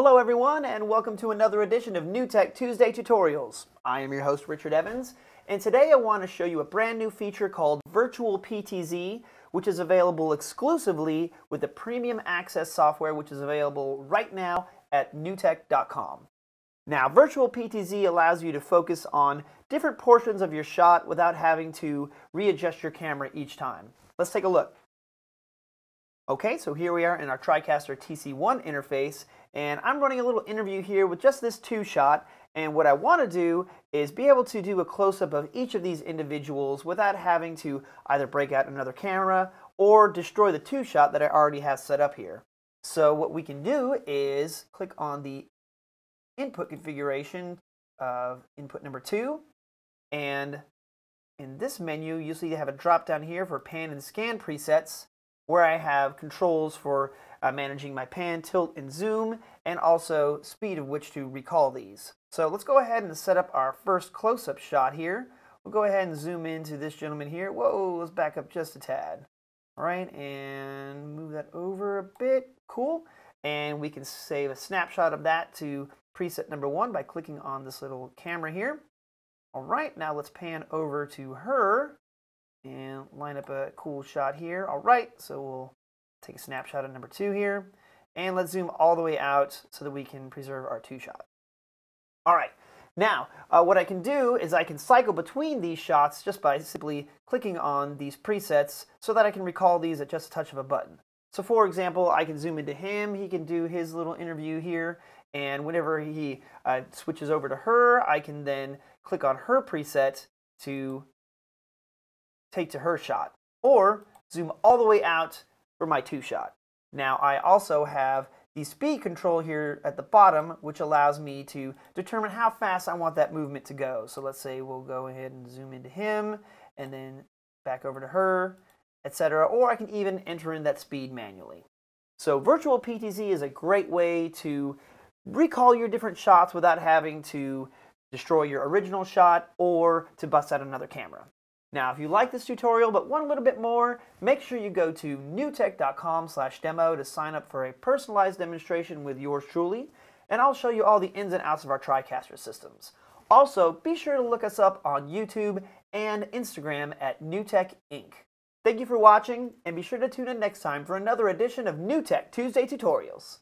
Hello everyone and welcome to another edition of NewTek Tuesday Tutorials. I am your host Richard Evans and today I want to show you a brand new feature called Virtual PTZ which is available exclusively with the Premium Access software which is available right now at newtek.com. Now Virtual PTZ allows you to focus on different portions of your shot without having to readjust your camera each time. Let's take a look. Okay, so here we are in our TriCaster TC1 interface, and I'm running a little interview here with just this two shot, and what I want to do is be able to do a close-up of each of these individuals without having to either break out another camera or destroy the two shot that I already have set up here. So what we can do is click on the input configuration of input number two, and in this menu, you see you have a drop down here for pan and scan presets, where I have controls for uh, managing my pan, tilt, and zoom, and also speed of which to recall these. So let's go ahead and set up our first close-up shot here. We'll go ahead and zoom into this gentleman here. Whoa, let's back up just a tad. All right, and move that over a bit. Cool. And we can save a snapshot of that to preset number one by clicking on this little camera here. All right, now let's pan over to her line up a cool shot here. All right, so we'll take a snapshot of number two here. And let's zoom all the way out so that we can preserve our two shot. All right, now uh, what I can do is I can cycle between these shots just by simply clicking on these presets so that I can recall these at just a touch of a button. So for example, I can zoom into him, he can do his little interview here, and whenever he uh, switches over to her, I can then click on her preset to take to her shot, or zoom all the way out for my two shot. Now I also have the speed control here at the bottom, which allows me to determine how fast I want that movement to go. So let's say we'll go ahead and zoom into him, and then back over to her, etc. Or I can even enter in that speed manually. So virtual PTZ is a great way to recall your different shots without having to destroy your original shot or to bust out another camera. Now, if you like this tutorial but want a little bit more, make sure you go to newtek.com slash demo to sign up for a personalized demonstration with yours truly, and I'll show you all the ins and outs of our TriCaster systems. Also, be sure to look us up on YouTube and Instagram at NewTek Inc. Thank you for watching, and be sure to tune in next time for another edition of NewTek Tuesday Tutorials.